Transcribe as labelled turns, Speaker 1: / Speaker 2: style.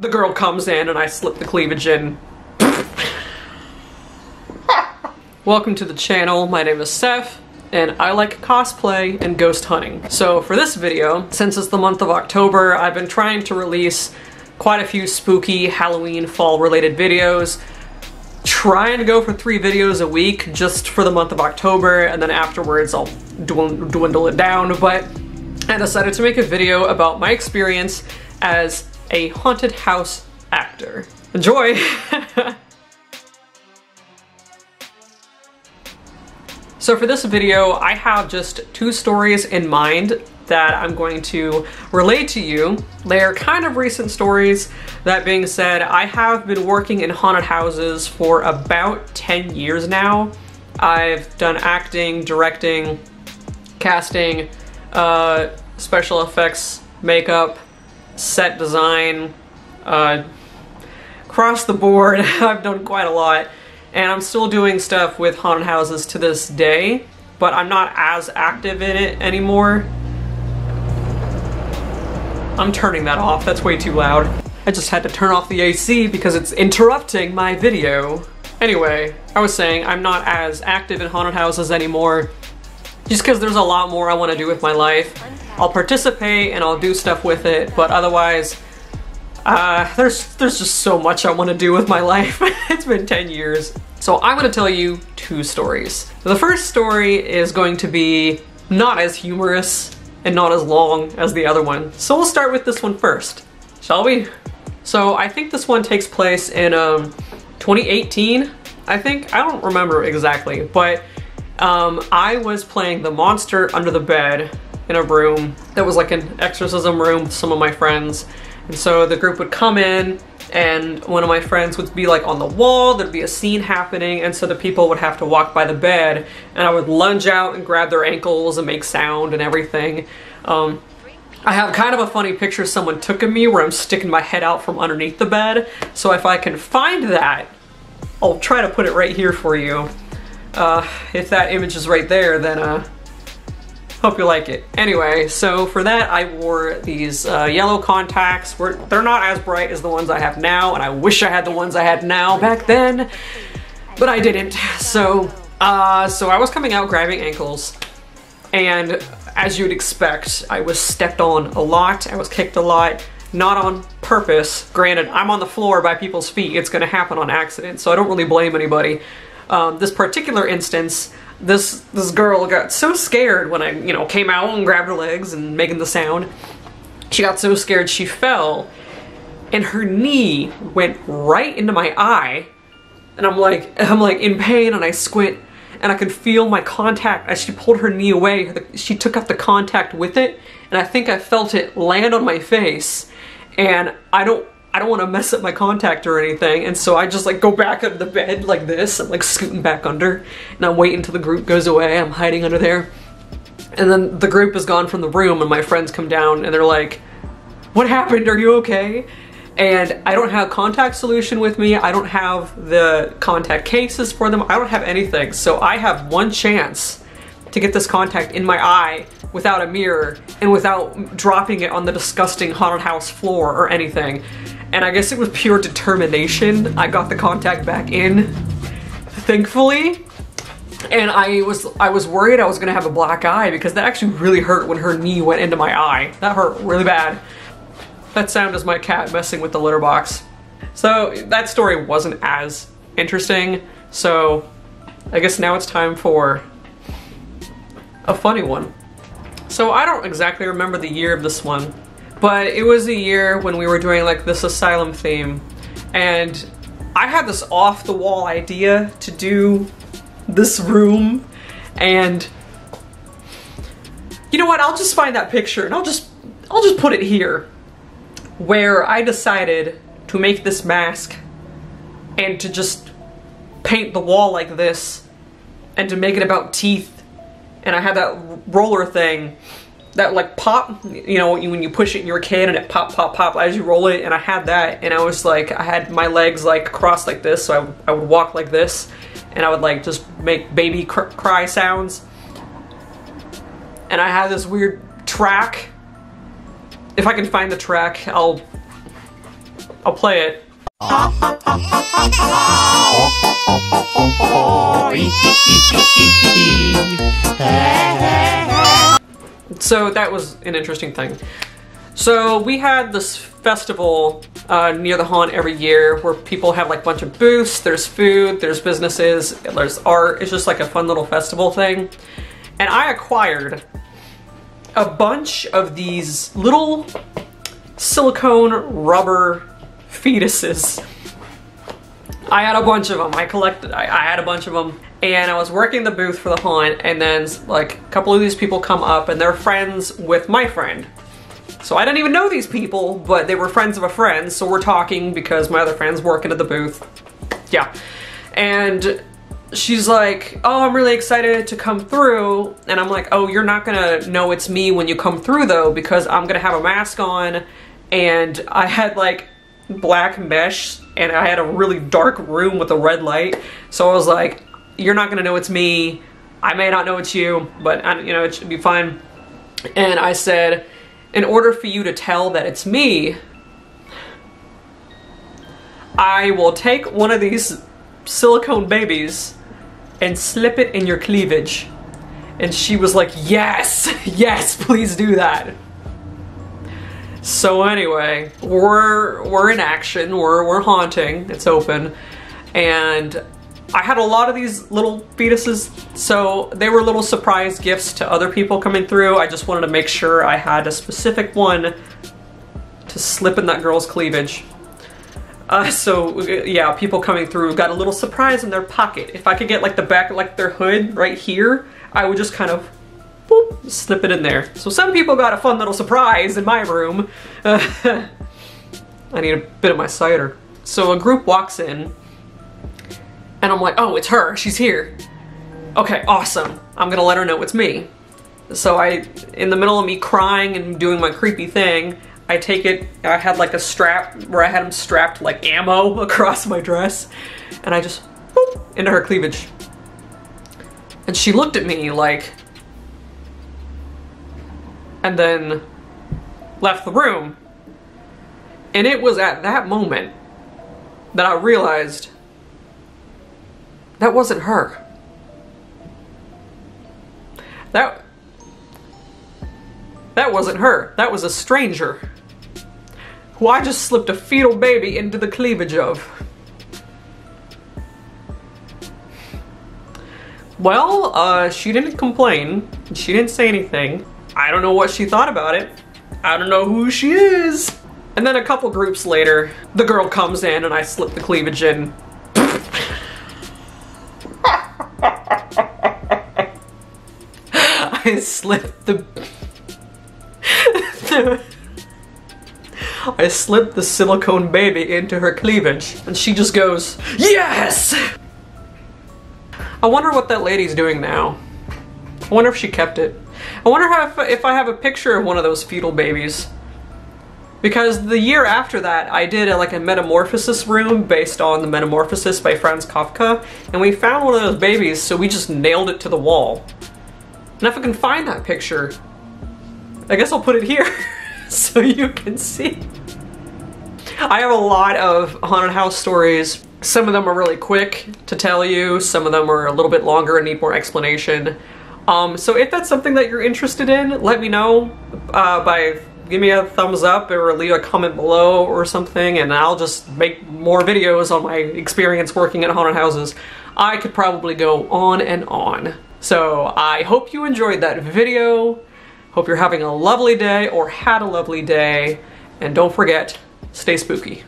Speaker 1: The girl comes in and I slip the cleavage in. Welcome to the channel, my name is Seth, and I like cosplay and ghost hunting. So for this video, since it's the month of October, I've been trying to release quite a few spooky Halloween fall related videos. Trying to go for three videos a week just for the month of October, and then afterwards I'll dwindle it down, but I decided to make a video about my experience as a haunted house actor. Enjoy! so for this video, I have just two stories in mind that I'm going to relate to you. They are kind of recent stories. That being said, I have been working in haunted houses for about 10 years now. I've done acting, directing, casting, uh, special effects, makeup, set design, uh, across the board, I've done quite a lot. And I'm still doing stuff with haunted houses to this day, but I'm not as active in it anymore. I'm turning that off, that's way too loud. I just had to turn off the AC because it's interrupting my video. Anyway, I was saying I'm not as active in haunted houses anymore just because there's a lot more I want to do with my life. I'll participate and I'll do stuff with it, but otherwise, uh, there's, there's just so much I want to do with my life. it's been 10 years. So I'm to tell you two stories. The first story is going to be not as humorous and not as long as the other one. So we'll start with this one first, shall we? So I think this one takes place in um, 2018, I think. I don't remember exactly, but um, I was playing the monster under the bed in a room that was like an exorcism room with some of my friends. And so the group would come in and one of my friends would be like on the wall, there'd be a scene happening, and so the people would have to walk by the bed, and I would lunge out and grab their ankles and make sound and everything. Um, I have kind of a funny picture someone took of me where I'm sticking my head out from underneath the bed, so if I can find that, I'll try to put it right here for you. Uh, if that image is right there, then uh, Hope you like it. Anyway, so for that I wore these uh, yellow contacts. they're not as bright as the ones I have now, and I wish I had the ones I had now back then, but I didn't. So, uh, so I was coming out grabbing ankles, and as you'd expect, I was stepped on a lot, I was kicked a lot, not on purpose. Granted, I'm on the floor by people's feet, it's gonna happen on accident, so I don't really blame anybody. Um, this particular instance, this this girl got so scared when I, you know, came out and grabbed her legs and making the sound. She got so scared she fell and her knee went right into my eye. And I'm like, I'm like in pain and I squint and I can feel my contact as she pulled her knee away. She took out the contact with it and I think I felt it land on my face. And I don't I don't want to mess up my contact or anything, and so I just like go back under the bed like this. I'm like scooting back under, and I'm waiting until the group goes away. I'm hiding under there. And then the group is gone from the room, and my friends come down and they're like, What happened? Are you okay? And I don't have contact solution with me. I don't have the contact cases for them. I don't have anything. So I have one chance to get this contact in my eye without a mirror and without dropping it on the disgusting haunted house floor or anything and I guess it was pure determination. I got the contact back in, thankfully. And I was I was worried I was gonna have a black eye because that actually really hurt when her knee went into my eye. That hurt really bad. That sound is my cat messing with the litter box. So that story wasn't as interesting. So I guess now it's time for a funny one. So I don't exactly remember the year of this one, but it was a year when we were doing like this asylum theme and I had this off the wall idea to do this room and you know what? I'll just find that picture and I'll just I'll just put it here where I decided to make this mask and to just paint the wall like this and to make it about teeth and I had that roller thing that like pop, you know, when you push it and you're a kid and it pop, pop, pop as you roll it. And I had that and I was like, I had my legs like crossed like this. So I, would, I would walk like this and I would like just make baby cr cry sounds. And I had this weird track. If I can find the track, I'll I'll play it. So that was an interesting thing. So we had this festival uh, near the haunt every year where people have like a bunch of booths, there's food, there's businesses, there's art. It's just like a fun little festival thing. And I acquired a bunch of these little silicone rubber fetuses. I had a bunch of them. I collected, I, I, had a bunch of them. And I was working the booth for the haunt and then like a couple of these people come up and they're friends with my friend. So I didn't even know these people, but they were friends of a friend, so we're talking because my other friend's working at the booth. Yeah. And she's like, oh, I'm really excited to come through. And I'm like, oh, you're not gonna know it's me when you come through though, because I'm gonna have a mask on. And I had like black mesh and I had a really dark room with a red light. So I was like, you're not gonna know it's me. I may not know it's you, but you know, it should be fine. And I said, in order for you to tell that it's me, I will take one of these silicone babies and slip it in your cleavage. And she was like, yes, yes, please do that. So anyway, we're we're in action, we're we're haunting, it's open, and I had a lot of these little fetuses, so they were little surprise gifts to other people coming through. I just wanted to make sure I had a specific one to slip in that girl's cleavage. Uh, so yeah, people coming through got a little surprise in their pocket. If I could get like the back, like their hood right here, I would just kind of slip it in there. So some people got a fun little surprise in my room. Uh, I need a bit of my cider. So a group walks in and I'm like, oh, it's her, she's here. Okay, awesome. I'm gonna let her know it's me. So I, in the middle of me crying and doing my creepy thing, I take it, I had like a strap where I had him strapped like ammo across my dress, and I just, into her cleavage. And she looked at me like, and then left the room. And it was at that moment that I realized that wasn't her. That that wasn't her. That was a stranger who I just slipped a fetal baby into the cleavage of. Well, uh, she didn't complain. She didn't say anything. I don't know what she thought about it. I don't know who she is. And then a couple groups later, the girl comes in and I slip the cleavage in. I slipped the, the I slipped the silicone baby into her cleavage and she just goes, Yes! I wonder what that lady's doing now. I wonder if she kept it. I wonder if, if I have a picture of one of those fetal babies. Because the year after that, I did a, like a metamorphosis room based on the Metamorphosis by Franz Kafka, and we found one of those babies, so we just nailed it to the wall. And if I can find that picture, I guess I'll put it here so you can see. I have a lot of haunted house stories. Some of them are really quick to tell you, some of them are a little bit longer and need more explanation. Um, so if that's something that you're interested in, let me know uh, by give me a thumbs up or leave a comment below or something and I'll just make more videos on my experience working at haunted houses. I could probably go on and on. So I hope you enjoyed that video. Hope you're having a lovely day or had a lovely day. And don't forget, stay spooky.